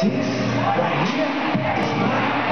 This right here is my